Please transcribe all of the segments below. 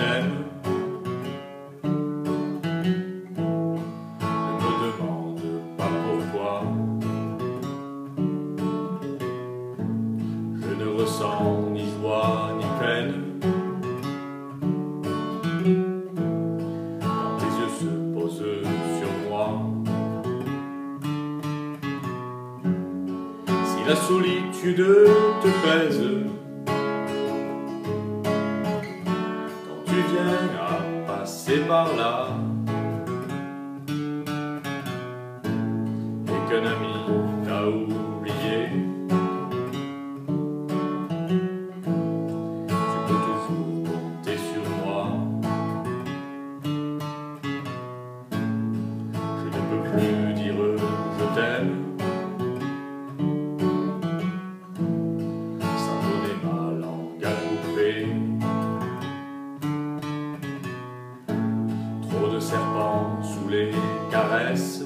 Ne me demande pas pourquoi Je ne ressens ni joie ni peine. Quand tes yeux se posent sur moi. Si la solitude te pèse viens à passer par là, et qu'un ami t'a sous les caresses.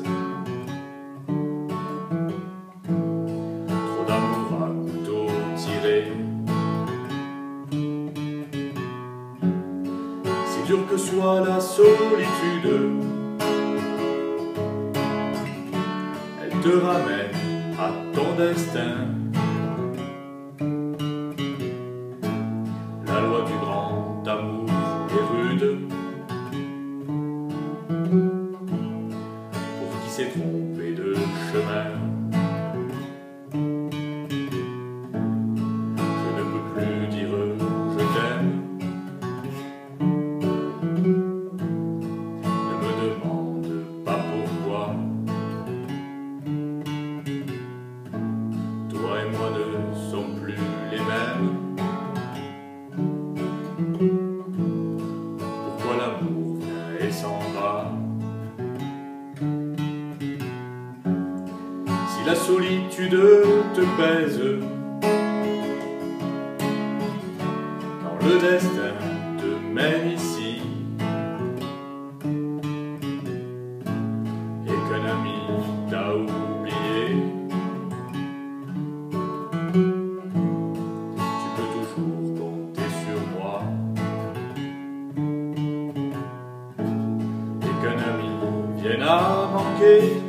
Trop d'amour à couteau tiré. Si dur que soit la solitude. te ramène à ton destin. Trompé de chemin. Je ne peux plus dire je t'aime. Ne me demande pas pourquoi. Pourquoi l'amour vient et s'en la solitude te pèse. Quand le destin te mène ici. Et qu'un ami t'a oublié. Viennent à manquer